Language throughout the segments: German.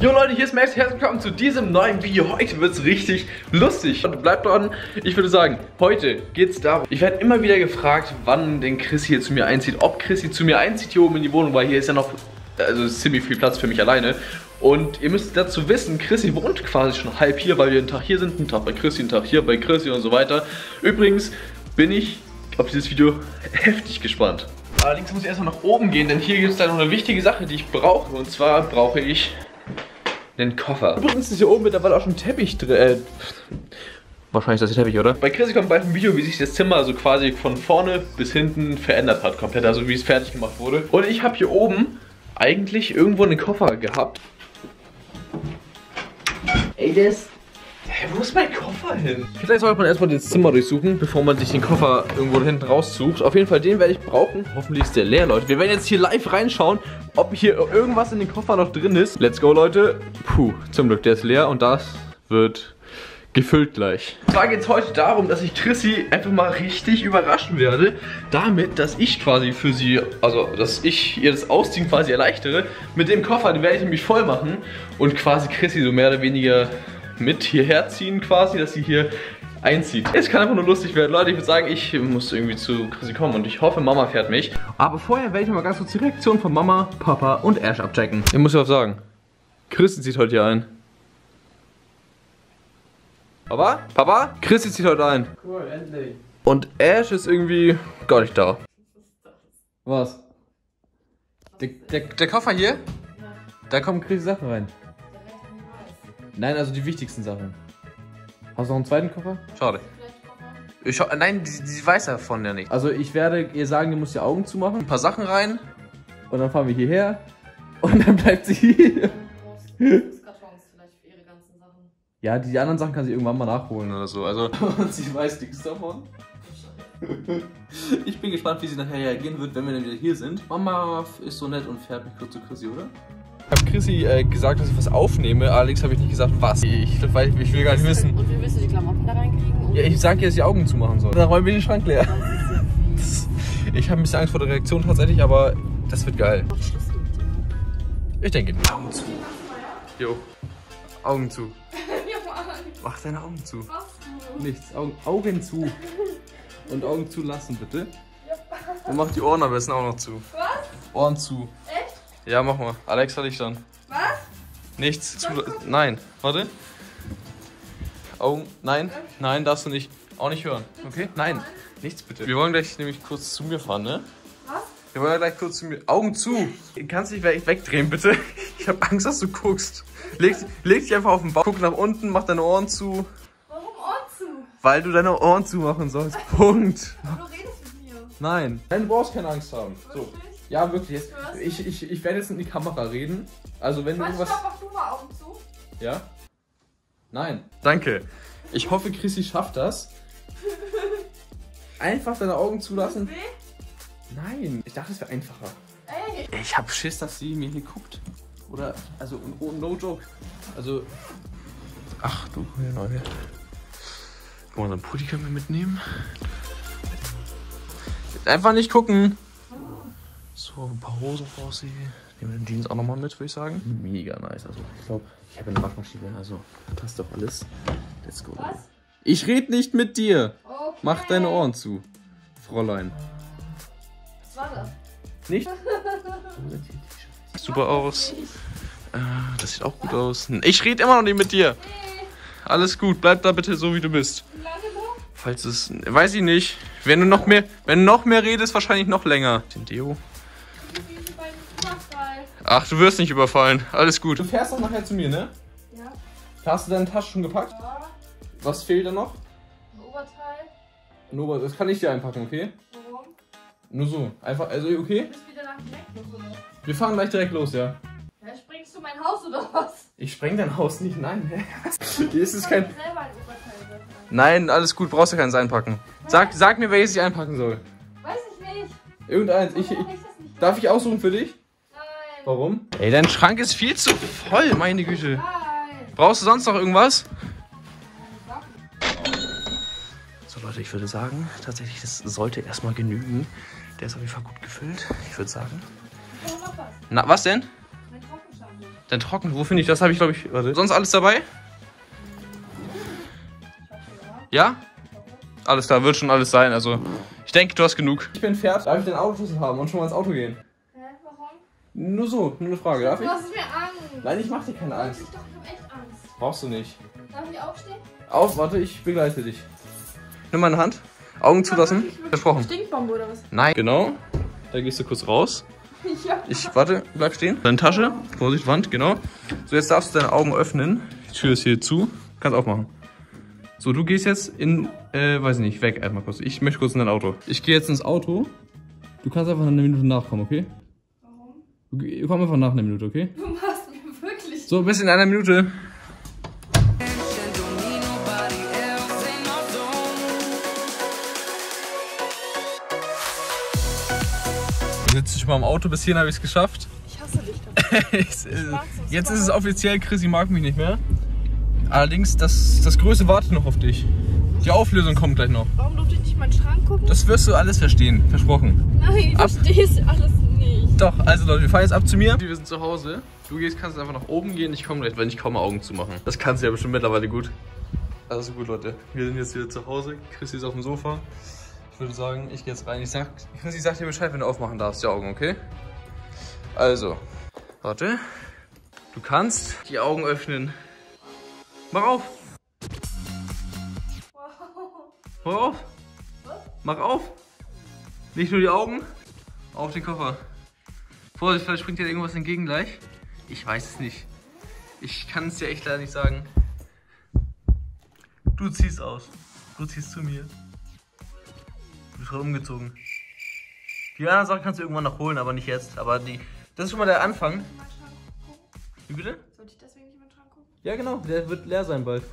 Jo Leute, hier ist Max, herzlich willkommen zu diesem neuen Video. Heute wird es richtig lustig. Und bleibt dran, ich würde sagen, heute geht es darum, ich werde immer wieder gefragt, wann denn Chris hier zu mir einzieht. Ob Chris hier zu mir einzieht hier oben in die Wohnung, weil hier ist ja noch also ziemlich viel Platz für mich alleine. Und ihr müsst dazu wissen, Chrissy wohnt quasi schon halb hier, weil wir einen Tag hier sind, einen Tag bei Chrissy, einen Tag hier bei Chrissy und so weiter. Übrigens bin ich auf dieses Video heftig gespannt. Allerdings muss ich erstmal nach oben gehen, denn hier gibt es dann noch eine wichtige Sache, die ich brauche. Und zwar brauche ich den Koffer. Übrigens ist hier oben mittlerweile auch schon ein Teppich drin. Äh, wahrscheinlich ist das der Teppich, oder? Bei Chris kommt bald ein Video, wie sich das Zimmer so quasi von vorne bis hinten verändert hat. Komplett, also wie es fertig gemacht wurde. Und ich habe hier oben eigentlich irgendwo einen Koffer gehabt. Ey, der ist... Hä, wo ist mein Koffer hin? Vielleicht sollte man erstmal das Zimmer durchsuchen, bevor man sich den Koffer irgendwo hinten raussucht. Auf jeden Fall, den werde ich brauchen. Hoffentlich ist der leer, Leute. Wir werden jetzt hier live reinschauen, ob hier irgendwas in den Koffer noch drin ist. Let's go, Leute. Puh, zum Glück, der ist leer und das wird gefüllt gleich. Und zwar geht es heute darum, dass ich Chrissy einfach mal richtig überraschen werde, damit, dass ich quasi für sie, also dass ich ihr das Ausziehen quasi erleichtere. Mit dem Koffer, den werde ich nämlich voll machen und quasi Chrissy so mehr oder weniger mit hierher ziehen quasi, dass sie hier einzieht. Es kann einfach nur lustig werden. Leute, ich würde sagen, ich muss irgendwie zu Chrissy kommen und ich hoffe, Mama fährt mich. Aber vorher werde ich mal ganz kurz die Reaktion von Mama, Papa und Ash abchecken. Ich muss ja was sagen. Chrissy zieht heute hier ein. Papa? Papa? Chrissy zieht heute ein. Cool, endlich. Und Ash ist irgendwie gar nicht da. Was? Der, der, der Koffer hier? Da kommen Chrissy Sachen rein. Nein, also die wichtigsten Sachen. Hast du noch einen zweiten Koffer? Schade. Ich, nein, die, die weiß davon ja nicht. Also ich werde ihr sagen, du musst die Augen zumachen. Ein paar Sachen rein. Und dann fahren wir hierher. Und dann bleibt sie hier. Ja, die anderen Sachen kann sie irgendwann mal nachholen oder so. Also und sie weiß nichts davon. Ich bin gespannt, wie sie nachher reagieren wird, wenn wir dann wieder hier sind. Mama ist so nett und fährt mich kurz zu Chrissy, oder? Ich habe Chrissy äh, gesagt, dass ich was aufnehme. Allerdings habe ich nicht gesagt, was. Ich, weil ich, ich will gar nicht wissen. Und wie willst du die Klamotten da reinkriegen? Ja, ich sag ihr, dass sie Augen zumachen soll. Dann räumen wir den Schrank leer. Das- Ich habe ein bisschen Angst vor der Reaktion tatsächlich, aber das wird geil. Ich denke, Augen zu. Jo. Augen zu. Mach deine Augen zu. Was du? Nichts. Augen, Augen zu. Und Augen zulassen, bitte. Und mach die Ohren am besten auch noch zu. Was? Ohren zu. Ja, mach mal. Alexa Licht an. Was? Nichts zu. Nein. Warte. Augen. Nein. Nein, darfst du nicht. Auch nicht hören. Okay? Nein. Nichts bitte. Wir wollen gleich nämlich kurz zu mir fahren, ne? Was? Wir wollen ja gleich kurz zu mir. Augen zu! Kannst dich weg- wegdrehen, bitte? Ich habe Angst, dass du guckst. Leg, leg dich einfach auf den Bauch, guck nach unten, mach deine Ohren zu. Warum Ohren zu? Weil du deine Ohren zumachen sollst. Punkt. Du redest mit mir. Nein. Nein, du brauchst keine Angst haben. So. Ja, wirklich. Ich, ich, ich werde jetzt in die Kamera reden. Also wenn du Was? irgendwas. Stopp, mach du mal Augen zu. Ja? Nein. Danke. Ich hoffe, Chrissy schafft das. Einfach deine Augen zulassen. Nein. Ich dachte, es wäre einfacher. Ey. Ich hab Schiss, dass sie mir hier guckt. Oder, also, oh, no joke. Also, ach du, Leute. Guck mal, so einen Pulli können wir mitnehmen. Einfach nicht gucken. So, ein paar Hosen hier. Nehmen wir den Jeans auch nochmal mit, würde ich sagen. Mega nice. Also, ich glaube, ich habe eine Waschmaschine. Also, passt doch alles. Let's go. Was? Ich red nicht mit dir. Okay. Mach deine Ohren zu, Fräulein. Was war das? Nicht? Super aus. Äh, das sieht auch gut aus. Ich rede immer noch nicht mit dir. Alles gut, bleib da bitte so wie du bist. Wie lange noch? Falls es. Weiß ich nicht. Wenn du noch mehr. Wenn du noch mehr redest, wahrscheinlich noch länger. Den Deo. Wie die beiden Zimmerfrei. Ach, du wirst nicht überfallen. Alles gut. Du fährst doch nachher zu mir, ne? Ja. Hast du deine Tasche schon gepackt? Ja. Was fehlt da noch? Ein Oberteil. Das kann ich dir einpacken, okay? Warum? Nur so. Einfach, also Du okay? bist wieder nach dem Eckbus, oder? Wir fahren gleich direkt los, ja. Ja, springst du mein Haus oder was? Ich spreng dein Haus nicht, nein. hä? Hier ist es Ich kein. kann selber ein Oberteil. Nein, alles gut, brauchst du keins einpacken. Sag, sag mir, welches ich einpacken soll. Weiß ich nicht. Irgendeins. Ich, ich, ich das nicht darf ich aussuchen für dich? Warum? Ey, dein Schrank ist viel zu voll, meine Güte. Brauchst du sonst noch irgendwas? So Leute, ich würde sagen, tatsächlich, das sollte erstmal genügen. Der ist auf jeden Fall gut gefüllt. Ich würde sagen. Na, was denn? Dein Trocken, wo finde ich das? Habe ich, glaube ich. Warte. Sonst alles dabei? Ja? Alles klar, wird schon alles sein. Also, ich denke, du hast genug. Ich bin fertig. Darf ich den Autoschlüssel haben und schon mal ins Auto gehen? Nur so, nur eine Frage. Darf Du ich? hast mir Angst. Nein, ich mach dir keine Angst. Ich doch, ich hab echt Angst. Brauchst du nicht. Darf ich aufstehen? Auf, warte, ich begleite dich. Nimm meine Hand. Augen zulassen. Versprochen. Stinkbombe oder was? Nein. Genau. Da gehst du kurz raus. Ja. Ich warte, bleib stehen. Deine Tasche. Vorsicht, Wand, genau. So, jetzt darfst du deine Augen öffnen. Die Tür ist hier zu. Kannst aufmachen. So, du gehst jetzt in, äh, weiß ich nicht, weg erstmal kurz. Ich möchte kurz in dein Auto. Ich gehe jetzt ins Auto. Du kannst einfach eine Minute nachkommen, okay? Komm einfach nach einer Minute, okay? Du machst mir wirklich. So, bis in einer Minute. Sitze ich mal im Auto, bis hierhin habe ich es geschafft. Ich hasse dich doch. Es, äh, Jetzt ist es offiziell, Chrissy mag mich nicht mehr. Allerdings, das, das Größte wartet noch auf dich. Die Auflösung kommt gleich noch. Warum durfte ich nicht in meinen Schrank gucken? Das wirst du alles verstehen, versprochen. Nein, ich Ab. verstehe es alles nicht. Doch, also Leute, wir fahren jetzt ab zu mir. Wir sind zu Hause. Du gehst, kannst einfach nach oben gehen. Ich komme gleich, wenn ich komme, Augen zu machen. Das kannst du ja bestimmt mittlerweile gut. Also gut, Leute. Wir sind jetzt wieder zu Hause. Chrissy ist auf dem Sofa. Ich würde sagen, ich gehe jetzt rein. Ich sag, Chrissy, sag dir Bescheid, wenn du aufmachen darfst, die Augen, okay? Also, warte. Du kannst die Augen öffnen. Mach auf. Mach auf. Mach auf. Nicht nur die Augen, auch den Koffer. Vorsicht, vielleicht springt dir irgendwas entgegen gleich. Ich weiß es nicht. Ich kann es dir echt leider nicht sagen. Du ziehst aus. Du ziehst zu mir. Du bist gerade umgezogen. Die anderen Sachen kannst du irgendwann noch holen, aber nicht jetzt. Aber die. Das ist schon mal der Anfang. Wie bitte? Sollte ich deswegen nicht meinen Schrank gucken? Ja, genau. Der wird leer sein bald.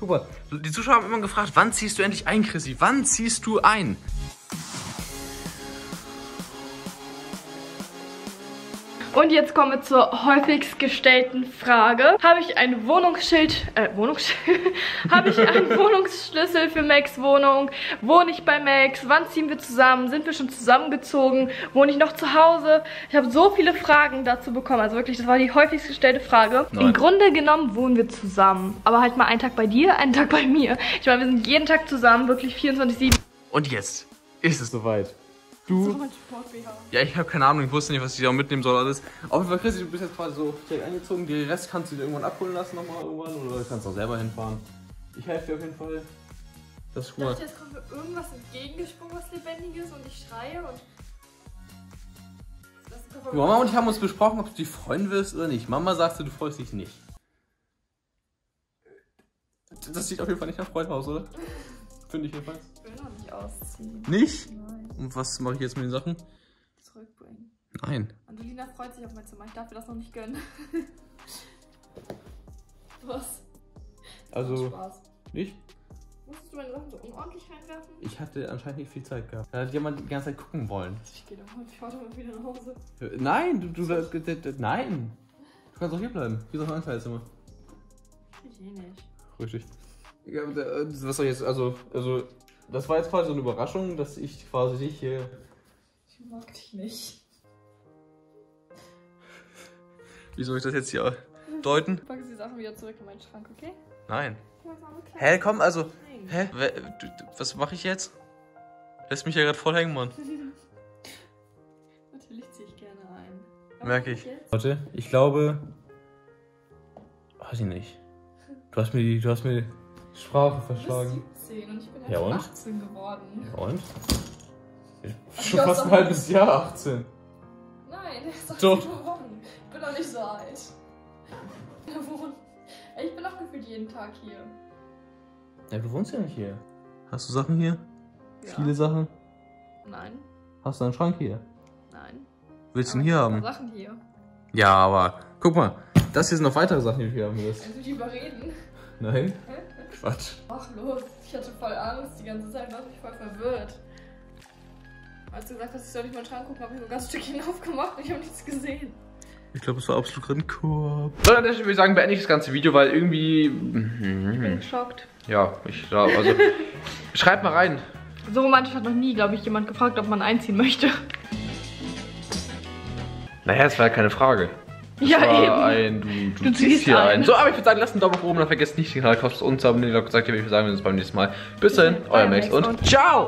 Guck mal. Die Zuschauer haben immer gefragt, wann ziehst du endlich ein, Chrissy? Wann ziehst du ein? Und jetzt kommen wir zur häufigst gestellten Frage. Habe ich ein Wohnungsschild, äh, Wohnungsschild? Habe ich einen Wohnungsschlüssel für Max Wohnung? Wohne ich bei Max? Wann ziehen wir zusammen? Sind wir schon zusammengezogen? Wohne ich noch zu Hause? Ich habe so viele Fragen dazu bekommen. Also wirklich, das war die häufigst gestellte Frage. Nein. Im Grunde genommen wohnen wir zusammen. Aber halt mal einen Tag bei dir, einen Tag bei mir. Ich meine, wir sind jeden Tag zusammen, wirklich 24-7. Und jetzt ist es soweit. Du. Ja, ich habe keine Ahnung, ich wusste nicht, was ich da mitnehmen soll alles. Auf jeden Fall, Chrissy, du bist jetzt quasi so direkt eingezogen. Den Rest kannst du dir irgendwann abholen lassen nochmal irgendwann oder kannst auch selber hinfahren. Ich helfe dir auf jeden Fall. Das ist Ich gut. dachte, jetzt kommt mir irgendwas entgegengesprungen, was Lebendiges und ich schreie und. Mama und ich haben uns besprochen, ob du dich freuen wirst oder nicht. Mama sagte, du freust dich nicht. Das sieht auf jeden Fall nicht nach Freude aus, oder? Finde ich jedenfalls. Ich will noch nicht ausziehen. Nicht? Nein, Und was mache ich jetzt mit den Sachen? zurückbringen. Nein. Angelina freut sich auf mein Zimmer. Ich darf ihr das noch nicht gönnen. Was? Also, Spaß. nicht? Musstest du meine Sachen so unordentlich reinwerfen? Ich hatte anscheinend nicht viel Zeit gehabt. Da hat jemand die ganze Zeit gucken wollen. Ich gehe dann heute heute mal wieder nach Hause. Äh, Nein, du, du, du, du, du nein. Du kannst auch hier bleiben. Hier ist auch ein Teilzimmer. Ich eh nicht. Richtig. Äh, was soll ich jetzt, also, also, das war jetzt quasi so eine Überraschung, dass ich quasi dich hier. Ich mag dich nicht. Wie soll ich das jetzt hier deuten? Pack die Sachen wieder zurück in meinen Schrank, okay? Nein. Hä, komm, also, Nein. hä? Was mache ich jetzt? Lässt mich ja gerade voll hängen, Mann. Natürlich ziehe ich gerne ein. Aber Merke ich. jetzt? Warte, ich glaube. Weiß ich nicht. Du hast mir die, du hast mir die Sprache verschlagen. 17 und ich bin Ja, erst und? 18 geworden. Und? Ach, Schon fast ein halbes Jahr 18. Nein, er ist 18 Doch. geworden. Ich bin noch nicht so alt. Er Ich bin auch gefühlt jeden Tag hier. Ja, du wohnst ja nicht hier. Hast du Sachen hier? Ja. Viele Sachen? Nein, Hast du einen Schrank hier? nein. Willst du ihn hier haben? noch Sachen hier. Ja, aber guck mal. Das hier sind noch weitere Sachen, die du hier haben wirst. Kannst du die überreden? Nein? Quatsch. Ach los, ich hatte voll Angst die ganze Zeit, war mich voll verwirrt. Als du gesagt hast, ich soll nicht mal in den Schrank gucken, habe ich nur ein ganz Stückchen aufgemacht und ich habe nichts gesehen. Ich glaube, es war absolut gerade ein Korb. So, an der Stelle würde ich sagen, beende ich das ganze Video, weil irgendwie. Ich bin Mhm. geschockt. Ja, ich glaube, also. Schreibt mal rein. So romantisch hat noch nie, glaube ich, jemand gefragt, ob man einziehen möchte. Naja, das war ja keine Frage. Das Ja, eben. ein, du, du, Du ziehst hier ein. ein. So, aber ich würde sagen, lasst einen Daumen nach oben, dann vergesst nicht, den Kanal uns abonnieren. Wie gesagt, ich würde sagen, wir sehen uns beim nächsten Mal. Bis dahin, euer Max und ciao!